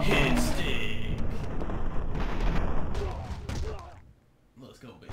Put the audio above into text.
Hit stick. Let's go, baby.